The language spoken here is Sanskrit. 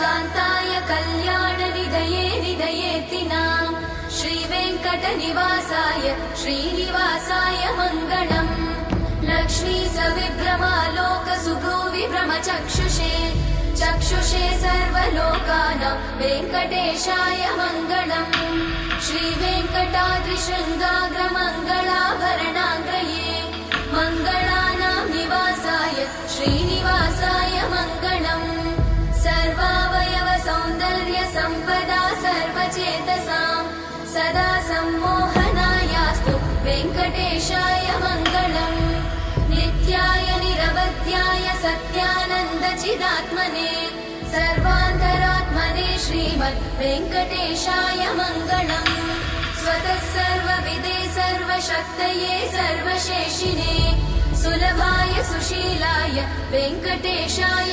कान्ताय कल्याणनिधये निधयेतिनाम् श्रीवेङ्कटनिवासाय श्रीनिवासाय मङ्गलम्। लक्ष्मी सविभ्रमालोकसुभ्रूविभ्रमचक्षुषे चक्षुषे सर्वलोकानां वेङ्कटेशाय मङ्गलम्। श्रीवेङ्कटाद्रिशृङ्गाग्रमङ्गलाभरणाङ्गये सर्वचेतसाम् सदा सम्मोहनायास्तु वेङ्कटेशाय मङ्गलम्। नित्याय निरवध्याय सत्यानन्दचिदात्मने सर्वान्तरात्मने श्रीमद् वेङ्कटेशाय मङ्गलम्। स्वतः सर्वविदे सर्वशक्तये सर्वशेषिने सुलभाय सुशीलाय वेङ्कटेशाय